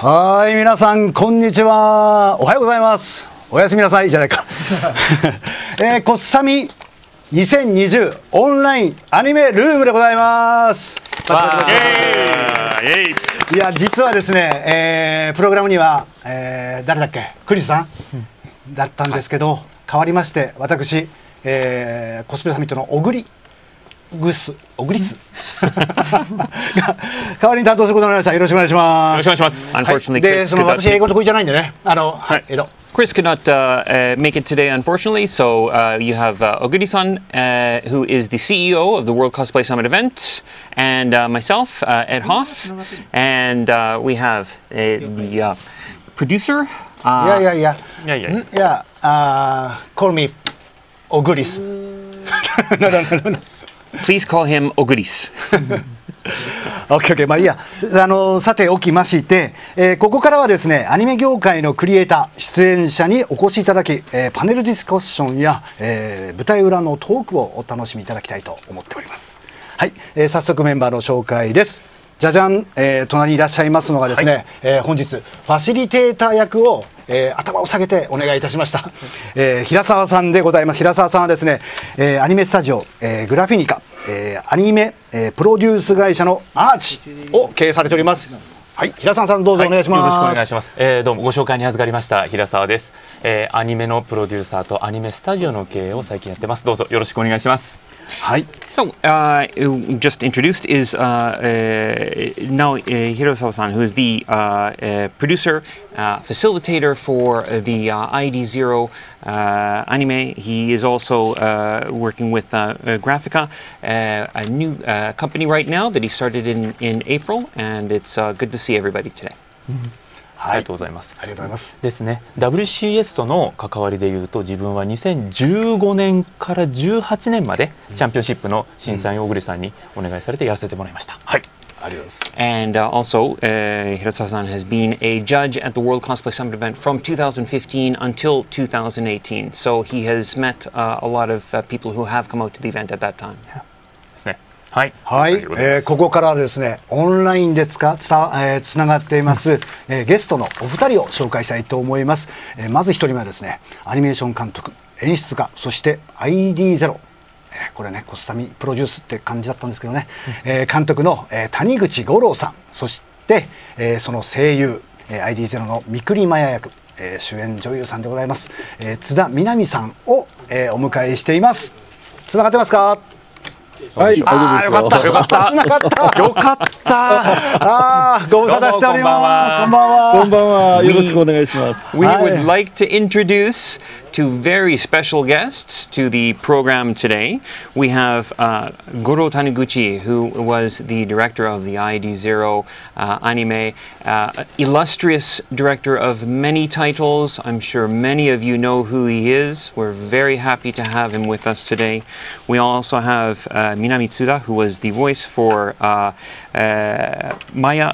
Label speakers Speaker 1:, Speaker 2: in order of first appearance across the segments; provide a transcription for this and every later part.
Speaker 1: はい皆さんこんにちは。おはようございます。おやすみなさいじゃないか、えー、こっさみ2020オンラインアニメルームでございます。いや実はですね、えー、プログラムには、えー、誰だっけ？クリスさん、だったんですけど、はい、変わりまして私、えー、コスプレサミットの小栗グス、オグリス。代わりに担当することになりました。よろしくお願いします。
Speaker 2: よろしくお願いします。
Speaker 1: Unfortunately, で、その私英語得意じゃないんでね。あの、はい、えっと。
Speaker 2: Chris could not uh, uh, make it today, unfortunately. So uh, you have uh, Oguri-san, uh, who is the CEO of the World Cosplay Summit event, and uh, myself, uh, Ed Hoff, and uh, we have uh, the uh, producer.
Speaker 1: Uh, yeah, yeah, yeah.
Speaker 2: Yeah, yeah.
Speaker 1: Yeah. Uh, call me Oguris. no, no, no, no.
Speaker 2: Please call him Oguris.
Speaker 1: オッケーオッケーまあいいや。あのさておきまして、えー、ここからはですねアニメ業界のクリエイター出演者にお越しいただき、えー、パネルディスカッションや、えー、舞台裏のトークをお楽しみいただきたいと思っております。はい、えー、早速メンバーの紹介です。じゃじゃん、えー、隣にいらっしゃいますのがですね、はい、えー、本日ファシリテーター役をえー、頭を下げてお願いいたしました、えー、平沢さんでございます平沢さんはですね、えー、アニメスタジオ、えー、グラフィニカ、えー、アニメ、えー、プロデュース会社のアーチを経営されておりますはい、平沢さんどうぞお願いします、
Speaker 3: はい、よろしくお願いします。えー、どうもご紹介に預かりました平沢です。えー、アニメのプロデューサーとアニメスタジオの経営を最近やってます。どうぞよろしくお願いします。
Speaker 1: Hi.
Speaker 2: So, uh, just introduced is uh, uh, now uh, Hirosawa-san, who is the uh, uh, producer, facilitator for the ID Zero anime. He is also working with Graphica, a new company right now that he started in, in April, and it's good to see everybody today.
Speaker 3: Mm -hmm. ありがとうございます。ありがとうございます。ですね。WCS との関わりでいうと自分は2015年から18年までチャンピオンシップの審査員小栗さんにお願いされてやらせてもらいました。はい。
Speaker 2: And uh, also, uh, Hirasawa-san has been a judge at the World Cosplay Summit event from 2015 until 2018. So he has met uh, a lot of uh, people who have come out to the event at that time.
Speaker 3: Yeah.
Speaker 1: はい、はい、えー、ここからはですねオンラインでつかつた、えー、つながっています、えー、ゲストのお二人を紹介したいと思います、えー、まず一人目はですねアニメーション監督演出家そして ID0 これねコスタミプロデュースって感じだったんですけどね、えー、監督の、えー、谷口五郎さん。そして、えー、その声優、えー、ID0 の三栗麻也役、えー、主演女優さんでございます、えー、津田みなみさんを、えー、お迎えしています。つながってますか？
Speaker 4: はい、
Speaker 1: ああ、よかった、よかった、
Speaker 2: なかった、よかった。
Speaker 1: ああ、ご無沙汰しております。
Speaker 4: こんばんは。こんばんは。よろしくお願いします。
Speaker 2: We would like to introduce two very special guests to the program today. We have uh, Goro Taniguchi, who was the director of the ID0 uh, anime, uh, illustrious director of many titles. I'm sure many of you know who he is. We're very happy to have him with us today. We also have uh, Minami Tsuda, who was the voice for uh, uh, Maya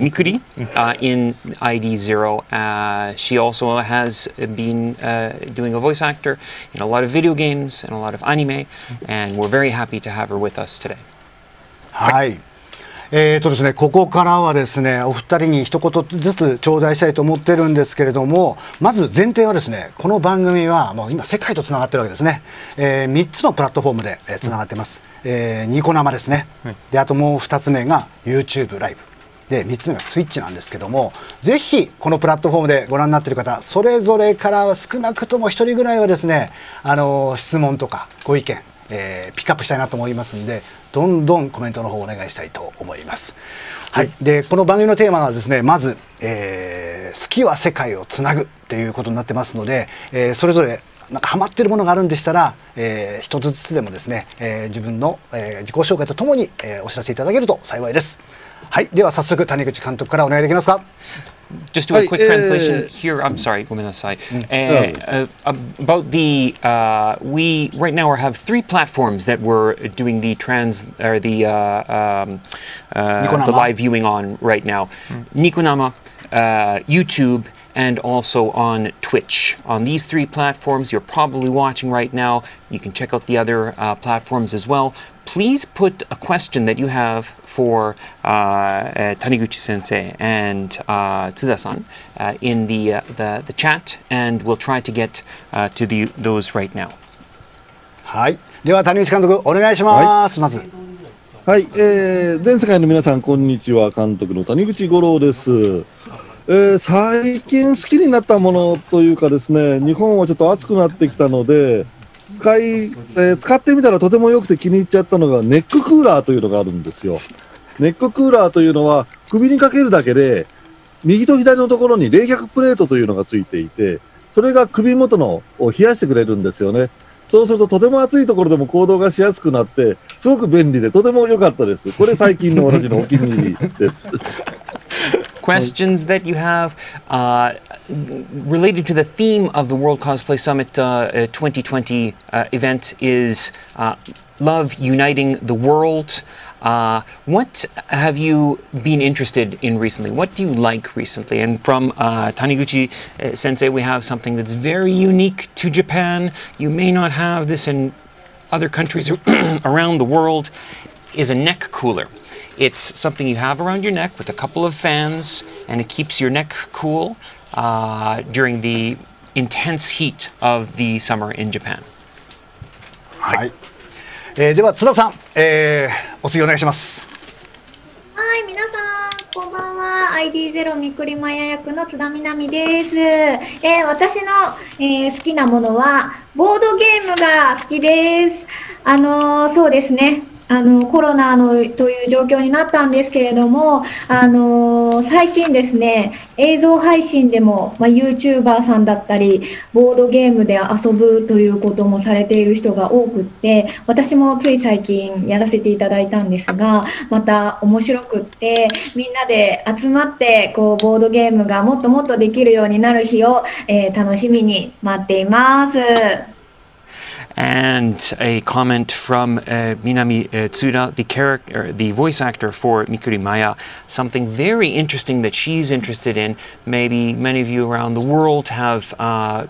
Speaker 2: Mikuri in ID0 uh, she also has been uh, doing a voice actor in a lot of video games and a lot of anime, and we're very happy to have her with us today.
Speaker 1: はい。えーとですね、ここからはですねお二人に一言ずつ頂戴したいと思ってるんですけれどもまず前提はですねこの番組はもう今世界とつながってるわけですね、えー、3つのプラットフォームでつながってます、うん、えー、ニコ生ですね、であともう2つ目が YouTube ライブ。で3つ目がスイッチなんですけどもぜひこのプラットフォームでご覧になっている方それぞれから少なくとも1人ぐらいはですねあの質問とかご意見、えー、ピックアップしたいなと思いますんでどんどんコメントの方お願いしたいと思います。はい、でこの番組のテーマはですねまず、えー「好きは世界をつなぐ」ということになってますので、えー、それぞれなんかハマってるものがあるんでしたら、えー、一つずつでもですね、えー、自分の、えー、自己紹介とともに、えー、お知らせいただけると幸いです。はい、では早速谷口監督からお願いできますか。
Speaker 2: just do a quick uh, translation here. I'm sorry, women aside. Mm. Eh, uh, uh, about the uh, we right now have three platforms that we're doing the trans or the uh, um, uh, the live viewing on right now. Mm. Nikonama, YouTube, and also on Twitch. On these three platforms, you're probably watching right now. You can check out the other uh, platforms as well. Please put a question that you have for uh, uh, Taniguchi sensei and uh, Tsuda-san uh, in the, uh, the, the chat, and we'll try to get uh, to the, those right now.
Speaker 1: はい。では谷口監督お願いします。はい、まず。
Speaker 4: はい、えー、全世界の皆さんこんにちは監督の谷口五郎です。えー、最近好きになったものというかですね、日本はちょっと暑くなってきたので、使い、えー、使ってみたらとても良くて気に入っちゃったのがネッククーラーというのがあるんですよ。ネッククーラーというのは首にかけるだけで、右と左のところに冷却プレートというのがついていて、それが首元のを冷やしてくれるんですよね。そうするととても暑いところでも行動がしやすくなって、すごく便利でとても良かったです。これ最近の私のお気に入りです。
Speaker 2: Questions that you have uh, related to the theme of the World Cosplay Summit uh, 2020 uh, event is uh, love uniting the world. Uh, what have you been interested in recently? What do you like recently? And from uh, Taniguchi uh, Sensei, we have something that's very unique to Japan. You may not have this in other countries around the world. Is a neck cooler. It's something you have around your neck with a couple of fans, and it keeps your neck cool uh, during the intense heat of the summer in Japan.
Speaker 1: はい。えー、では津田さん、えー、お次お願いします。
Speaker 5: はい、皆さん、こんばんは。ID ゼロみくりまや役の津田みなみです。えー、私の、えー、好きなものは、ボードゲームが好きです。あのー、そうですね。あのコロナのという状況になったんですけれども、あの最近ですね、映像配信でも、まあ、YouTuber さんだったり、ボードゲームで遊ぶということもされている人が多くって、私もつい最近やらせていただいたんですが、また面白くって、みんなで集まって、こう、ボードゲームがもっともっとできるようになる日を、えー、楽しみに待っています。
Speaker 2: And a comment from uh, Minami uh, Tsuda, the character, the voice actor for Mikuri Maya, something very interesting that she's interested in. Maybe many of you around the world have uh,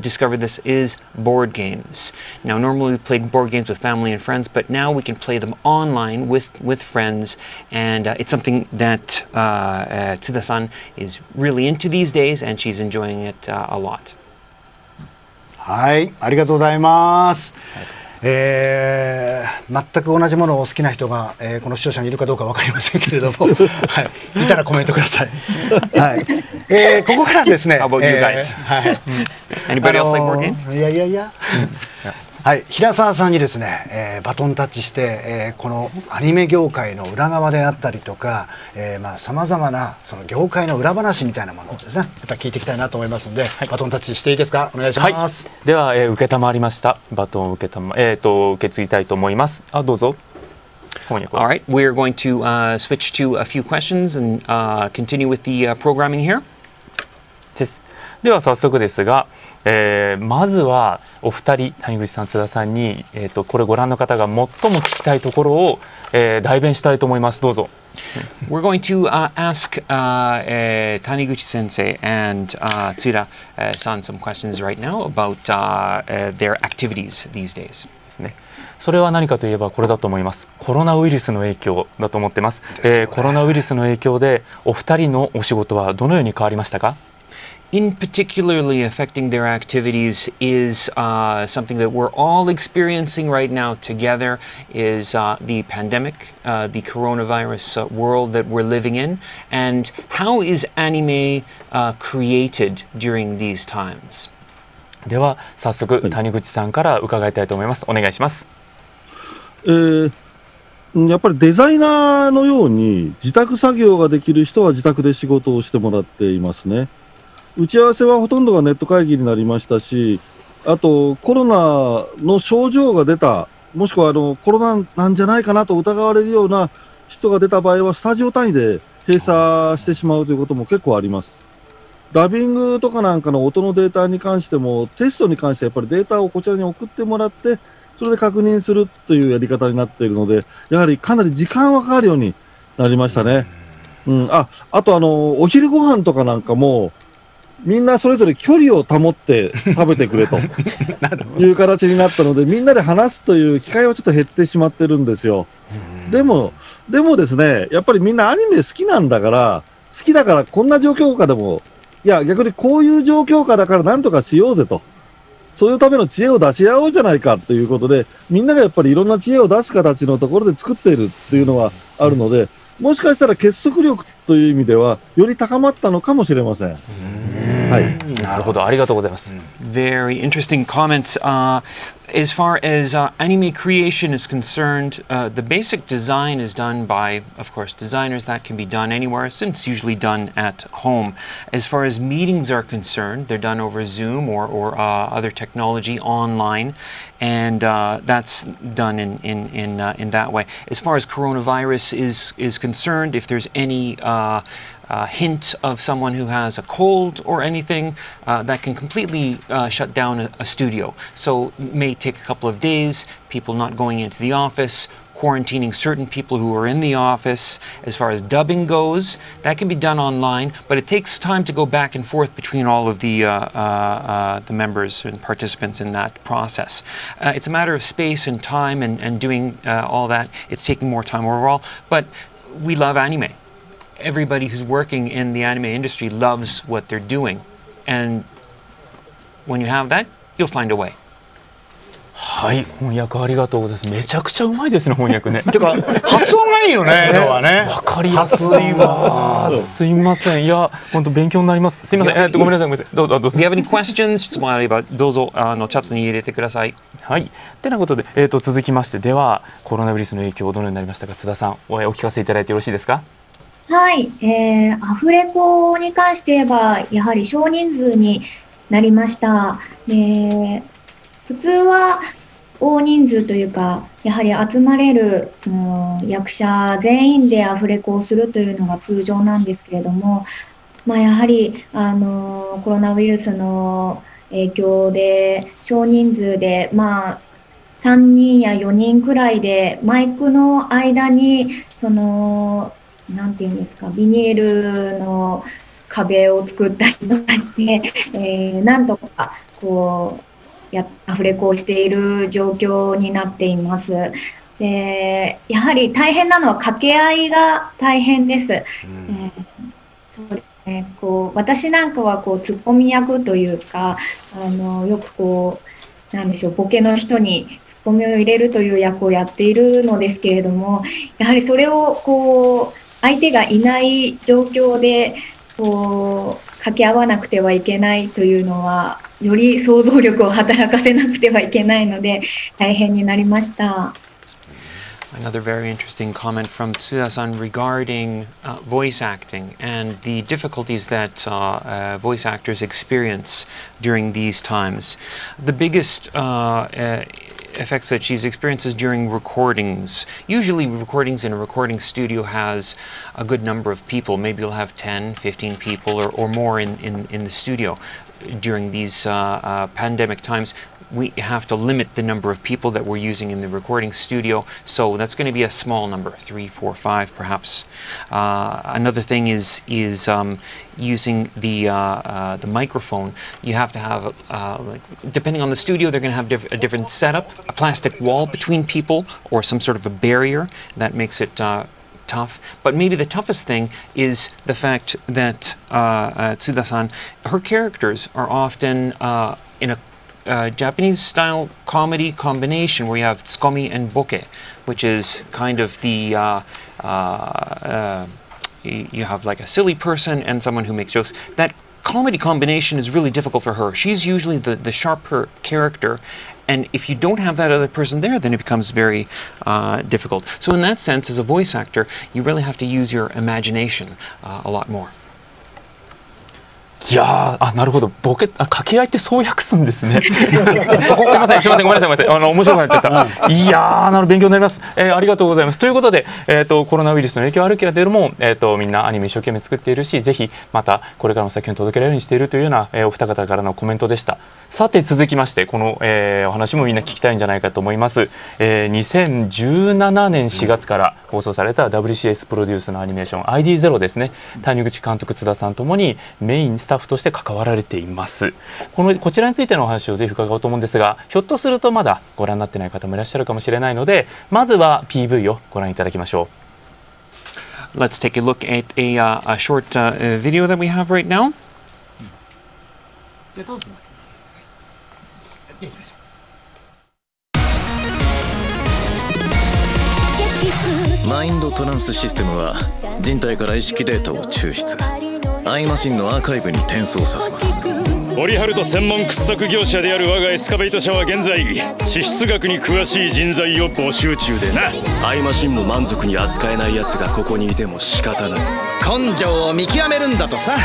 Speaker 2: discovered this is board games. Now, normally we play board games with family and friends, but now we can play them online with with friends, and uh, it's something that uh, uh, Tsuda-san is really into these days, and she's enjoying it a lot.
Speaker 1: はいありがとうございます、えー、全く同じものをお好きな人が、えー、この視聴者にいるかどうか分かりませんけれども、はい、いたらコメントください。はい、えー、ここからですね。
Speaker 2: How about you guys? はい。Anybody else like board games?
Speaker 1: いやいやいや。はい、平沢さんにですね、えー、バトンタッチして、えー、このアニメ業界の裏側であったりとか、えー、まあさまざまなその業界の裏話みたいなものをですね、やっぱり聞いていきたいなと思いますので、はい、バトンタッチしていいですか、お願いします。は
Speaker 3: い、では、えー、受けたまりました。バトンを受けたま、えっ、ー、と受け継ぎたいと思います。あ、どうぞ。
Speaker 2: All right, we're going to uh, switch to a few questions and uh, continue with the uh, programming here.
Speaker 3: では早速ですが、えー、まずはお二人谷口さん津田さんに、えーと、これご覧の方が最も聞きたいところを、えー、代弁したいと思いますどうぞ。
Speaker 2: We're going to uh, ask uh, uh, Taniguchi sensei and uh, Tsuda uh, san some questions right now about uh, uh, their activities these days.
Speaker 3: ですね。それは何かといえばこれだと思います。コロナウイルスの影響だと思ってます。えー、コロナウイルスの影響でお二人のお仕事はどのように変わりましたか？
Speaker 2: ？in particularly affecting their activities is uh, something that we're all experiencing right now together is uh, the pandemic, uh, the coronavirus uh, world that we're living in, and how is anime uh, created during these times?
Speaker 3: では早速谷口さんから伺いたいと思います。お願いします。
Speaker 4: えーやっぱりデザイナーのように自宅作業ができる人は自宅で仕事をしてもらっていますね。打ち合わせはほとんどがネット会議になりましたし、あとコロナの症状が出た、もしくはあのコロナなんじゃないかなと疑われるような人が出た場合は、スタジオ単位で閉鎖してしまうということも結構あります。ダビングとかなんかの音のデータに関しても、テストに関してはやっぱりデータをこちらに送ってもらって、それで確認するというやり方になっているので、やはりかなり時間はかかるようになりましたね。うん、ああとあの、お昼ご飯とかなんかも、みんなそれぞれ距離を保って食べてくれと いう形になったので、みんなで話すという機会はちょっと減ってしまってるんですよ。でも、でもですね、やっぱりみんなアニメ好きなんだから、好きだからこんな状況下でも、いや、逆にこういう状況下だからなんとかしようぜと。そういうための知恵を出し合おうじゃないかということで、みんながやっぱりいろんな知恵を出す形のところで作っているっていうのはあるので、もしかしたら結束力という意味では、より高まったのかもしれません。
Speaker 3: はい、なるほど、ありがとうございます。
Speaker 2: Very interesting comments.、Uh, as far as uh, anime creation is concerned, uh, the basic design is done by, of course, designers. That can be done anywhere, so it's usually done at home. As far as meetings are concerned, they're done over Zoom or, or uh, other technology online, and uh, that's done in in in, uh, in that way. As far as coronavirus is is concerned, if there's any uh, uh, hint of someone who has a cold or anything, uh, that can completely uh, shut down a, a, studio. So may take a couple of days, people not going into the office, quarantining certain people who are in the office. As far as dubbing goes, that can be done online, but it takes time to go back and forth between all of the uh, uh, uh, the members and participants in that process. it's a matter of space and time and, and doing all that. It's taking more time overall, but we love anime everybody who's working in the anime industry loves what they're doing. And when you have that, you'll find a way.
Speaker 3: はい、翻訳ありがとうございます。めちゃくちゃうまいですね、翻訳ね。
Speaker 1: てか、発音がいいよね、ねはね。
Speaker 3: わかりやすいわ。すいません、いや、本当勉強になります。すいません、えっと、ごめんなさい、ごめんなさい。どうぞ、どうぞ。
Speaker 2: Do you have any questions? 質問あれば、どうぞ、あの、チャットに入れてください。
Speaker 3: はい。てなことで、えっ、と、続きまして、では、コロナウイルスの影響、どのようになりましたか、津田さん、おお聞かせいただいてよろしいですか？
Speaker 5: はい、えー、アフレコに関して言えば、やはり少人数になりました。で普通は大人数というか、やはり集まれるその役者全員でアフレコをするというのが通常なんですけれども、まあ、やはりあのコロナウイルスの影響で少人数で、まあ、3人や4人くらいでマイクの間にそのなんていうんですか、ビニールの壁を作ったりとかして、えー、なんとかこうやアフレコをしている状況になっています。でやはり大変なのは掛け合いが大変です。うん、えー、そうですね、こう私なんかはこうツッコミ役というかあのよくこうなんでしょうボケの人にツッコミを入れるという役をやっているのですけれどもやはりそれをこう相手がいない状況でこう掛け合わなくてはいけないというのはより想像力を働かせなくてはいけないので大変になりました。
Speaker 2: Another very interesting comment from Tsuda-san regarding uh, voice acting and the difficulties that uh, uh, voice actors experience during these times. The biggest uh, uh, effects that she's experiences during recordings. Usually recordings in a recording studio has a good number of people. Maybe you'll have 10, 15 people or, or more in, in, in the studio. During these uh, uh, pandemic times, we have to limit the number of people that we're using in the recording studio. So that's going to be a small number, three, four, five, perhaps. Uh, another thing is is um, using the uh, uh, the microphone. You have to have, uh, like, depending on the studio, they're going to have diff a different setup, a plastic wall between people, or some sort of a barrier that makes it uh, tough. But maybe the toughest thing is the fact that uh, uh, Tsuda-san, her characters are often uh, in a uh, Japanese style comedy combination where you have tsukomi and boke, which is kind of the uh, uh, uh you have like a silly person and someone who makes jokes. That comedy combination is really difficult for her. She's usually the, the sharper character, and if you don't have that other person there, then it becomes very uh, difficult. So, in that sense, as a voice actor, you really have to use your imagination uh, a lot more.
Speaker 3: いやあなるほど。ボケあ掛け合いってそう訳すんですね。すいませんすいませんごめんなさいごめんなさいあの面白くなっちゃった。いやなる勉強になります、えー、ありがとうございます。ということで、えーと、コロナウイルスの影響あるけれども、えーと、みんなアニメ一生懸命作っているしぜひまたこれからも先に届けられるようにしているというような、えー、お二方からのコメントでしたさて続きましてこの、えー、お話もみんな聞きたいんじゃないかと思います、えー、2017年4月から放送された WCS プロデュースのアニメーション ID0 ですね。谷口監督津田さんともにメインスタッフとして関わられています。このこちらについてのお話をぜひ伺おうと思うんですがひょっとするとまだご覧になってない方もいらっしゃるかもしれないのでまずは PV をご覧いただきましょ
Speaker 2: う。Let's take a look at a, uh, a short uh, video that we have right now.
Speaker 6: マインドトランスシステムは人体から意識データを抽出。アイマシンのアーカイブに転送させます。
Speaker 7: オリハルト専門掘削業者である我がエスカベイト社は現在地質学に詳しい人材を募集中でな。
Speaker 6: アイマシンも満足に扱えない奴がここにいても仕方ない。
Speaker 8: 根性を見極めるんだとさ。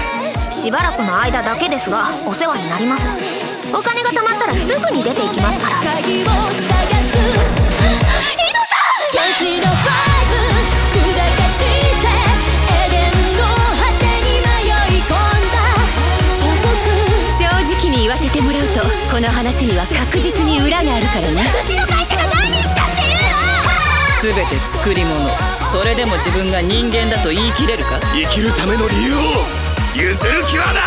Speaker 9: しばらくの間だけですがお世話になります。お金が貯まったらすぐに出ていきますから。井戸さんてもらうとこの話には確実に裏があるからね。うちの会社が何したっていう
Speaker 10: の全て作り物。それでも自分が人間だと言い切れるか？
Speaker 6: 生きるための理由を譲る気はな
Speaker 3: い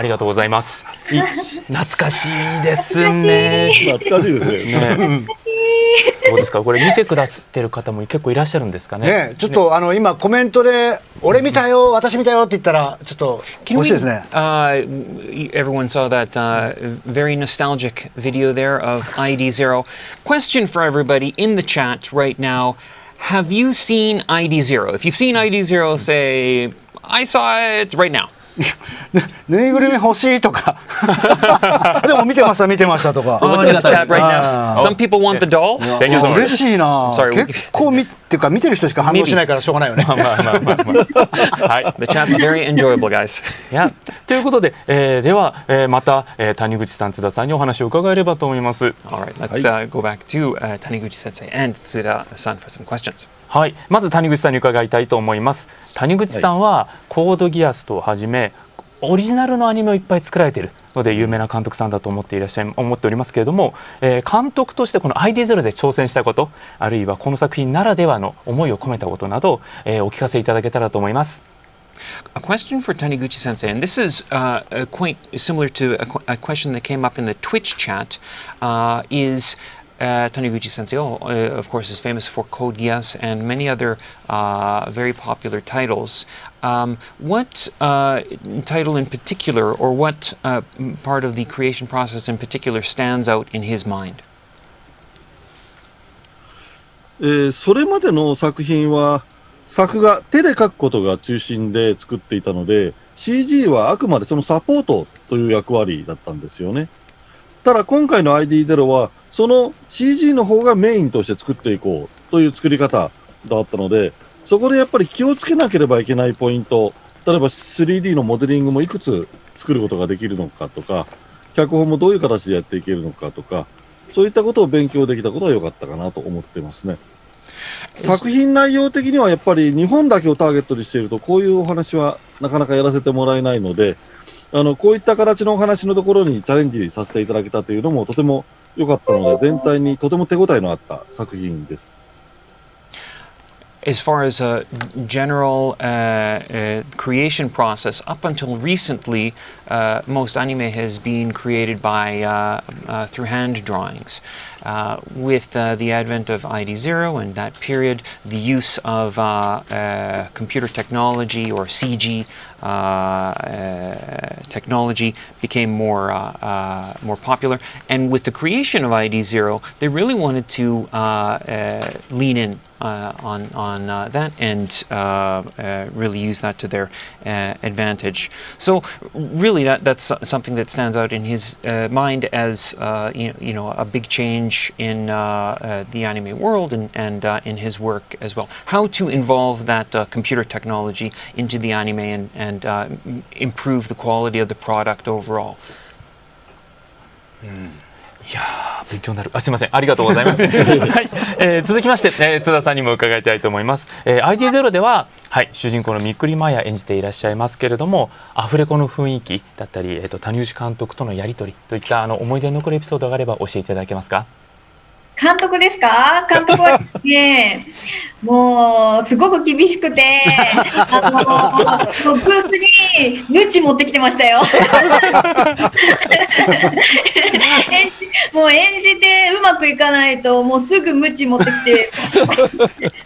Speaker 3: ありがとうございます。懐かしいですね。
Speaker 4: 懐かしいですね。ね
Speaker 3: どうですか。これ見てくださってる方も結構いらっしゃるんですかね。
Speaker 1: ねちょっと、ね、あの今コメントで俺見たよ、私見たよって言ったらちょっと欲しいですね。
Speaker 2: Uh, everyone saw that uh, very nostalgic video there of ID Zero. Question for everybody in the chat right now. Have you seen ID Zero? If you've seen ID Zero, say I saw it right now.
Speaker 1: ぬいぐるみ欲しいとか。でも見てました見てましたとか。
Speaker 2: Some people want the doll.
Speaker 1: 嬉しいな。結構見っていうか見てる人しか反応しないからしょうがないよね。はい
Speaker 2: The chat's very enjoyable guys.
Speaker 3: いやということで、えー、では、えー、また、えー、谷口さん津田さんにお話を伺えればと思います。
Speaker 2: Alright let's、uh, go back to、uh, 谷口先生 and 津田さん for some questions
Speaker 3: はい、まず谷口さんに伺いたいと思います。谷口さんはコードギアスとはじめオリジナルのアニメをいっぱい作られているので有名な監督さんだと思っていらっしゃい思っておりますけれども、えー、監督としてこの ID0 で挑戦したことあるいはこの作品ならではの思いを込めたことなど、えー、お聞かせいただけたらと思います。
Speaker 2: A question for Taniguchi sensei, and this is uh, quite similar to a, a, question that came up in the Twitch chat, uh, is Uh, Taniguchi Sensei, uh, of course, is famous for Code Geass and many other uh, very popular titles. Um, what uh, title in particular, or what uh, part of the creation process in particular, stands out in his mind?
Speaker 4: えー、それまでの作品は作画手で描くことが中心で作っていたので CG はあくまでそのサポートという役割だったんですよね。ただ今回の ID0 はその CG の方がメインとして作っていこうという作り方だったので、そこでやっぱり気をつけなければいけないポイント、例えば 3D のモデリングもいくつ作ることができるのかとか、脚本もどういう形でやっていけるのかとか、そういったことを勉強できたことは良かったかなと思ってますね。作品内容的にはやっぱり日本だけをターゲットにしていると、こういうお話はなかなかやらせてもらえないので、あのこういった形のお話のところにチャレンジさせていただけたというのもとても良かったので全体にとても手応えのあった作品です。
Speaker 2: As far as a general uh, uh, creation process, up until recently, uh, most anime has been created by uh, uh, through hand drawings. Uh, with the advent of ID0 and that period, the use of computer technology or CG technology became more more popular. And with the creation of ID0, they really wanted to lean in uh, on on uh, that and uh, uh really use that to their uh, advantage. So really, that that's something that stands out in his uh, mind as you you, know, a big change in the anime world and and in his work as well. How to involve that computer technology into the anime and and improve the quality of the product overall.
Speaker 3: Hmm. いや勉強になる。あすみません。ありがとうございます、はい。えー、続きまして、えー、津田さんにも伺いたいと思います、えー、ID ゼロでははい主人公のみっくりマヤ演じていらっしゃいますけれどもアフレコの雰囲気だったり、えーと、谷口監督とのやり取りといったあの思い出に残るエピソードがあれば教えていただけますか？
Speaker 5: 監督ですか？監督はね、もう、すごく厳しくて、あの、ブースに、ヌチ持ってきてましたよ。もう演じてうまくいかないと、もうすぐムチ持ってきて、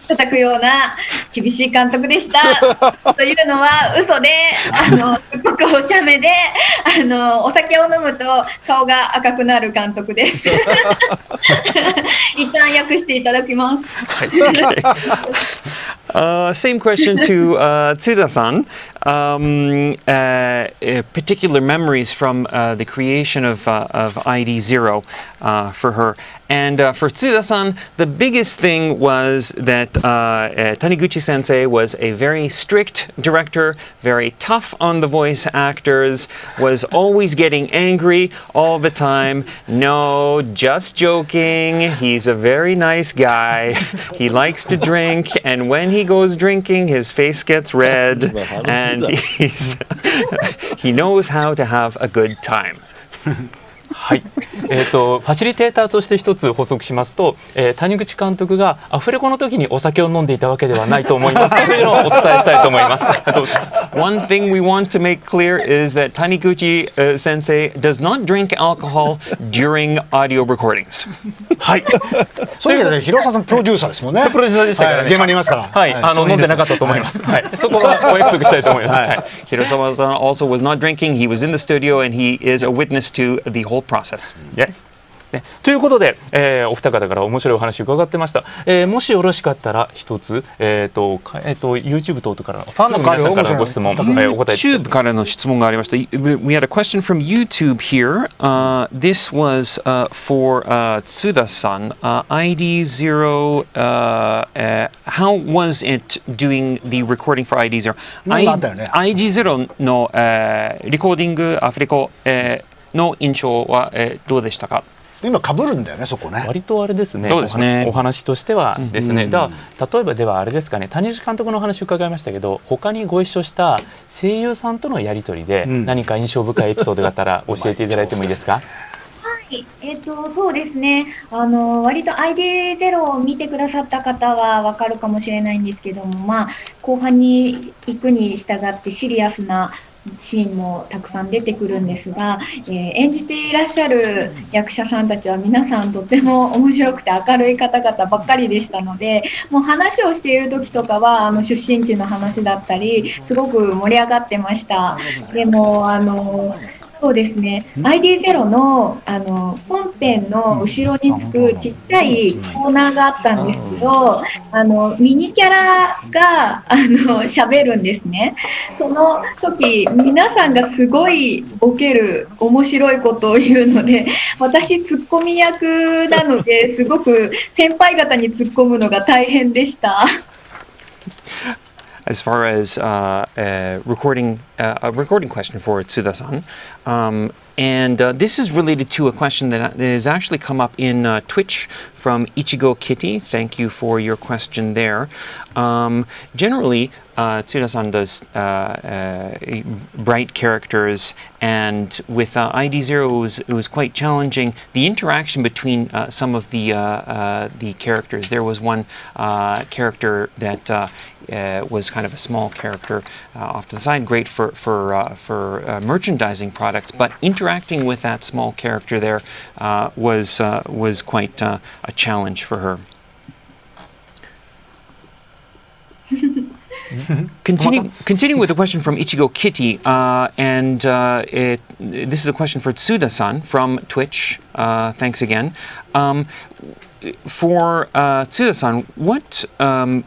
Speaker 5: 叩くような厳しい監督でした。というのは嘘で、あの、すごくお茶目で、あの、お酒を飲むと顔が赤くなる監督です。一旦訳していただきます。
Speaker 2: Uh, same question to uh, Tsuda-san. Um, uh, uh, particular memories from uh, the creation of, uh, of ID Zero uh, for her. And uh, for Tsuda-san, the biggest thing was that uh, uh, Taniguchi-sensei was a very strict director, very tough on the voice actors, was always getting angry all the time. No, just joking. He's a very nice guy. he likes to drink, and when he goes drinking, his face gets red, and he's he knows how to have a good time.
Speaker 3: はい、えーと、ファシリテーターとして一つ補足しますと、えー、谷口監督がアフレコの時にお酒を飲んでいたわけではないと思います というのをお伝えしたいと思います。
Speaker 2: One thing we want to make clear is that Taniguchi、uh, sensei does not drink alcohol during audio recordings.
Speaker 1: はい。そういう意味で、ね、広沢さんプロデューサーですもんね。
Speaker 3: プロデューサーでしたから、ねはい、
Speaker 1: 現場にいますから。
Speaker 3: はい、あの飲んでなかったと思います。はい、そこはお約束したいと思います。はい、
Speaker 2: 広沢さん also was not drinking. He was in the studio and he is a witness to the whole process.
Speaker 3: Yes. ね、ということで、えー、お二方から面白いお話伺ってました、えー、もしよろしかったら一つ、えーとえーと、YouTube 等からファンの皆さんからご質問、えー、お答え
Speaker 2: YouTube からの質問がありました We had a question from YouTube here、uh, This was、uh, for、uh, Tsuda-san、uh, ID0、uh, uh, How was it doing the recording for ID0? ID0 の、uh, リコーディングアフリコ、uh, の印象は、えー、どうでしたか？
Speaker 1: 今かぶるんだよねそこね。
Speaker 3: 割とあれですね。そうですねお話としてはですね、うん、だ例えばではあれですかね。谷口監督の話伺いましたけど他にご一緒した声優さんとのやり取りで何か印象深いエピソードがあったら 教えていただいてもいいですか、
Speaker 5: はい。えーと、そうですね。あの割と ID ゼロを見てくださった方は分かるかもしれないんですけども、まあ、後半に行くに従ってシリアスなシーンもたくさん出てくるんですが、えー、演じていらっしゃる役者さんたちは皆さんとっても面白くて明るい方々ばっかりでしたのでもう話をしている時とかはあの出身地の話だったりすごく盛り上がってました。でもあのそうですね、ID0 のあの本編の後ろにつくちっちゃいコーナーがあったんですけど、あのミニキャラがあの喋るんですね。その時皆さんがすごいボケる面白いことを言うので、私ツッコミ役なのですごく先輩方に突っ込むのが大変でした。
Speaker 2: as far as uh, uh, recording uh, a recording question for Tsuda-san. Um, and uh, this is related to a question that has actually come up in uh, Twitch from Ichigo Kitty. Thank you for your question there. Um, generally, uh, Tsuda-san does uh, uh, bright characters, and with uh, ID0, it was, it was quite challenging. The interaction between uh, some of the uh, the characters. There was one character that was kind of a small character off to the side, great for for for merchandising products, but interacting with that small character there was was quite a challenge for her. continue, continuing with a question from Ichigo Kitty, uh, and uh, it, this is a question for Tsuda-san from Twitch. Uh, thanks again. Um, for uh, Tsuda-san, what um,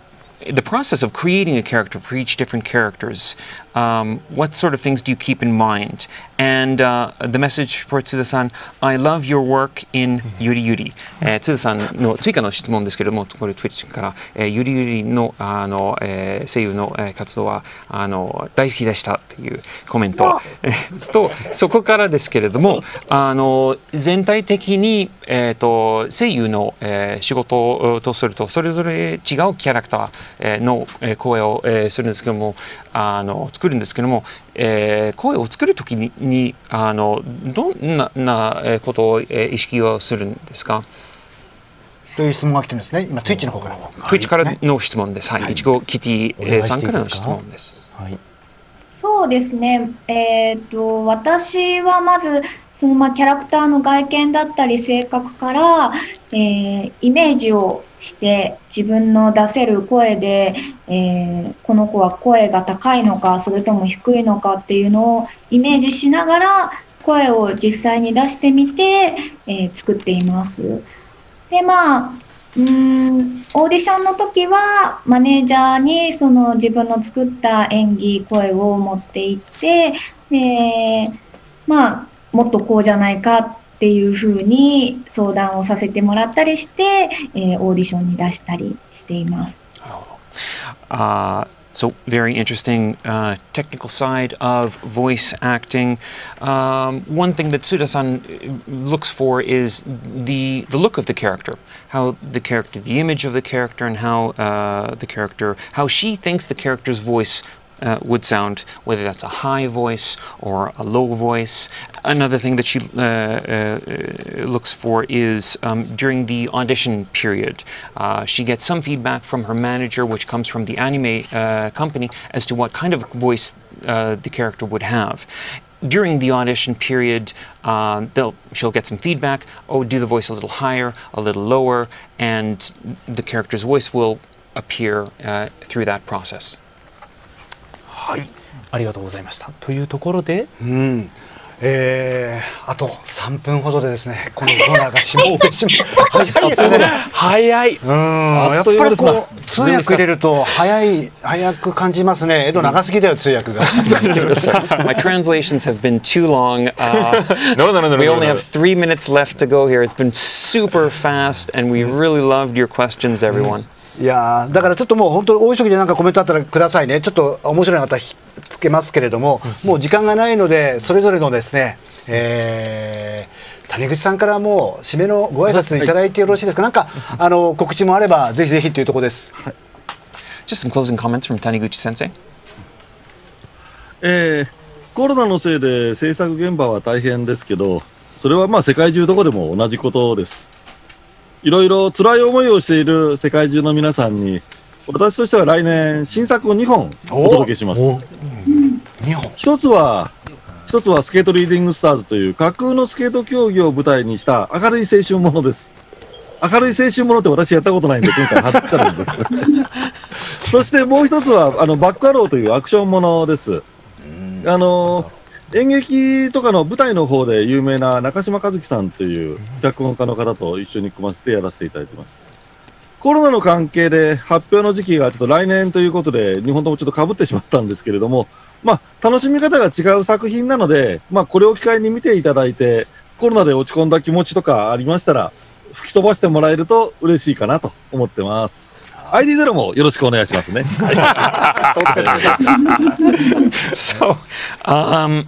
Speaker 2: the process of creating a character for each different characters um, what sort of things do you keep in mind? And uh, the message for Tsuda-san, I love your work in Yuri Yuri. えー、津田さんの追加の質問ですけれども、これ Twitch から、えー、ゆりゆりのあの、えー、声優の、えー、活動はあの大好きでしたっていうコメント。とそこからですけれども、あの全体的にえっ、ー、と声優の、えー、仕事とするとそれぞれ違うキャラクターの声を、えー、するんですけども、あの作るんですけども、えー、声を作るときににあのどんななことを、えー、意識をするんですか？
Speaker 1: という質問が来てるんですね。今、ツイッチの方からも。
Speaker 2: ツイッチからの質問です。はい。いちごキティさんからの質問です。はい。
Speaker 5: そうですね。えっ、ー、と、私はまず、そのまあキャラクターの外見だったり性格から、えー、イメージをして自分の出せる声で、えー、この子は声が高いのかそれとも低いのかっていうのをイメージしながら声を実際に出してみて、えー、作っています。でまあうんオーディションの時はマネージャーにその自分の作った演技声を持っていってでまあもっとこうじゃないかっていうふうに相談をさせてもらったりして、えー、オーディションに出したりしています。
Speaker 2: Uh, so very interesting uh, technical side of voice acting. Um, one thing that Suda-san looks for is the the look of the character, how the character, the image of the character, and how uh, the character, how she thinks the character's voice uh, would sound, whether that's a high voice or a low voice. Another thing that she uh, uh, looks for is um, during the audition period, uh, she gets some feedback from her manager, which comes from the anime uh, company, as to what kind of voice uh, the character would have during the audition period, she'll get some feedback. Oh, do the voice a little higher, a little lower, and the character's voice will appear uh, through that process.
Speaker 3: はいありがとうございましたというところで、
Speaker 1: うんえー、あと3分ほどでですねこのコーナーがしもべしも早いですね
Speaker 3: 早い
Speaker 1: うんやっぱりこう通訳入れると早い早く感じますね江戸長すぎだよ通訳が
Speaker 2: My translations have been too long、uh, no, no, no, no, we only have three minutes left to go here it's been super fast and we really loved your questions everyone、
Speaker 1: いやだからちょっともう本当に大急ぎでなんかコメントあったらくださいねちょっと面白い方つけますけれども、もう時間がないのでそれぞれのですね、えー、谷口さんからもう締めのご挨拶いただいてよろしいですか、なんかあの告知もあればぜひぜひというところです。はい、
Speaker 2: Just some closing comments from 谷口先生。
Speaker 4: えー、コロナのせいで制作現場は大変ですけど、それはまあ世界中どこでも同じことです。いろいろ辛い思いをしている世界中の皆さんに、私としては来年、新作を2本お届けします。
Speaker 1: 2本
Speaker 4: 一つは、一つはスケートリーディングスターズという架空のスケート競技を舞台にした明るい青春ものです。明るい青春ものって私やったことないんで、今回初チャレンジです。そしてもう一つは、あの、バックアローというアクションものです。あの演劇とかの舞台の方で有名な中島和樹さんという脚本家の方と一緒に組ませてやらせていただいてます。コロナの関係で発表の時期がちょっと来年ということで、2本ともちょっとかぶってしまったんですけれども、まあ、楽しみ方が違う作品なので、まあ、これを機会に見ていただいて、コロナで落ち込んだ気持ちとかありましたら、吹き飛ばしてもらえると嬉しいかなと思ってます。ID ゼロもよろしくお願いしますね。
Speaker 2: so, um,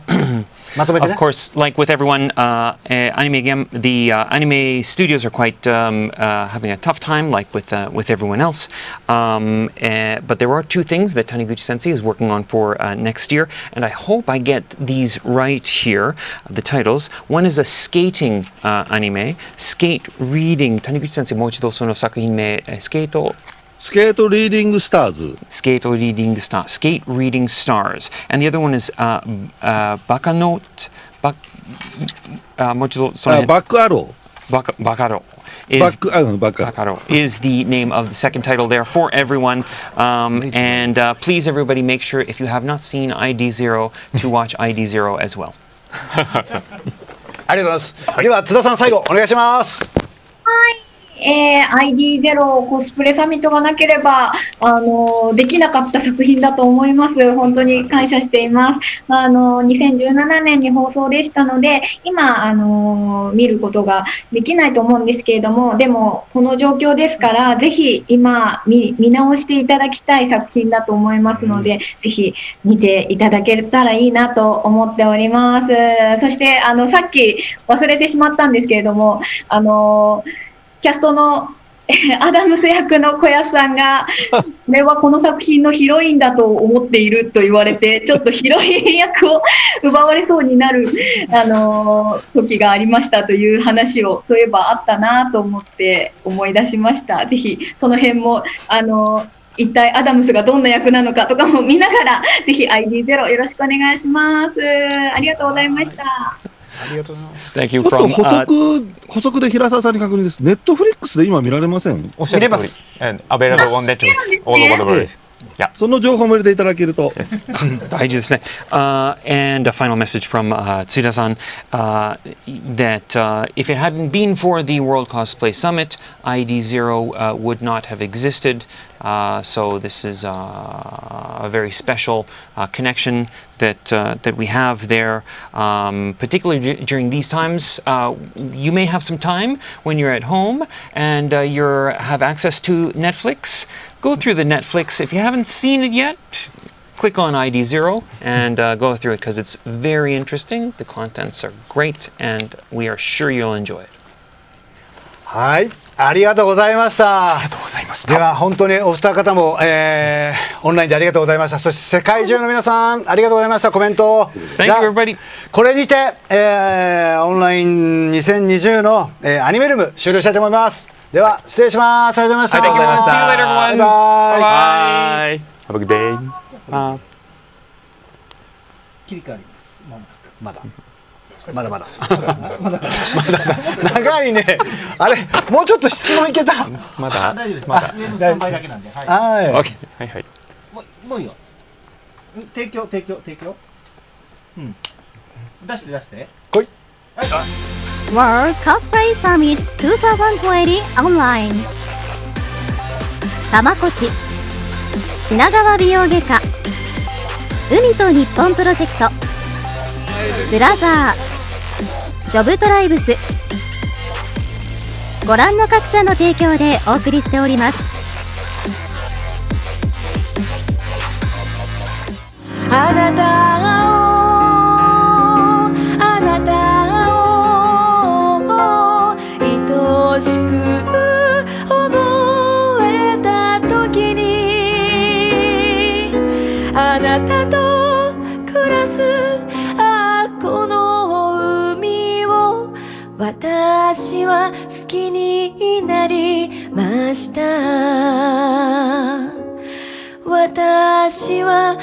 Speaker 2: of course, like with everyone, uh, anime game, the uh, anime studios are quite um, uh, having a tough time, like with uh, with everyone else. Um, uh, but there are two things that Taniguchi Sensei is working on for uh, next year, and I hope I get these right here. The titles. One is a skating anime, skate reading. Taniguchi Sensei, もう一度その作品名、スケート
Speaker 4: スケートリーディングスターズ。
Speaker 2: Skate reading star. Skate reading stars. And the other one is uh, uh, Bakanote. Bak, uh, もう一度その
Speaker 4: バックアロ
Speaker 2: ー。バカバカロー。
Speaker 4: Is, Bakaro
Speaker 2: is the name of the second title there for everyone. Um, and uh, please, everybody, make sure if you have not seen ID Zero to watch ID Zero as well.
Speaker 1: ありがとうございます。では津田さん最後お願いします。
Speaker 5: はい。 えー、ID0 コスプレサミットがなければ、あのできなかった作品だと思います。本当に感謝しています。あの2017年に放送でしたので、今、あの見ることができないと思うんですけれども、でも、この状況ですから、ぜひ今見、見直していただきたい作品だと思いますので、うん、ぜひ見ていただけたらいいなと思っております。そして、あの、さっき忘れてしまったんですけれども、あのキャストの アダムス役の小安さんが、これはこの作品のヒロインだと思っていると言われて、ちょっとヒロイン役を 奪われそうになる、あのー、時がありましたという話を、そういえばあったなと思って思い出しました。ぜひ、その辺も、あのー、一体アダムスがどんな役なのかとかも見ながら、ぜひ ID0 よろしくお願いします。ありがとうございました。
Speaker 1: ありがとうございます。
Speaker 4: Thank you ちょっと補足、補足で平沢さんに確認です。ネットフリックスで今見られません
Speaker 3: おっしゃる通り。Available on Netflix all over the world.
Speaker 4: その情報も入れていただけると。
Speaker 2: 大事ですね。Uh, and a final message from uh, Tsuda-san uh, that uh, if it hadn't been for the World Cosplay Summit, ID0 uh, would not have existed. Uh, so this is uh, a very special uh, connection that uh, that we have there. Um, particularly during these times, you may have some time when you're at home and you have access to Netflix. Go through the Netflix. If you haven't seen it yet, click on ID0 and go through it because it's very interesting. The contents are great, and we are sure you'll enjoy it.
Speaker 1: はい。ありがとうございました。
Speaker 3: ありがとうございました。
Speaker 1: では本当にお二方も、えー、オンラインでありがとうございました。そして世界中の皆さんありがとうございました。コメント。
Speaker 2: Thank you everybody.
Speaker 1: これにて、えー、オンライン2020の、えー、アニメルーム終了したいと思います。では失礼します。ありがとうございました。
Speaker 2: ありがとうございました。See you later everyone.
Speaker 3: Bye bye. Have a good day.
Speaker 1: あ切り替わります。まだ。まだまだ。まだ長いね。あれ、もうちょっと質問いけた？
Speaker 3: まだ？
Speaker 11: 大丈夫です。まだ？上のだけなんで。はい。はい。
Speaker 3: はいはい。
Speaker 11: もうもういいよ。提供提供提供。うん。出して出して。
Speaker 1: 来い。
Speaker 11: はい。
Speaker 12: World Cosplay Summit 2020 Online 玉越品川美容外科海と日本プロジェクトブラザージョブトライブス。ご覧の各社の提供でお送りしております。
Speaker 13: あなたきになりました。私は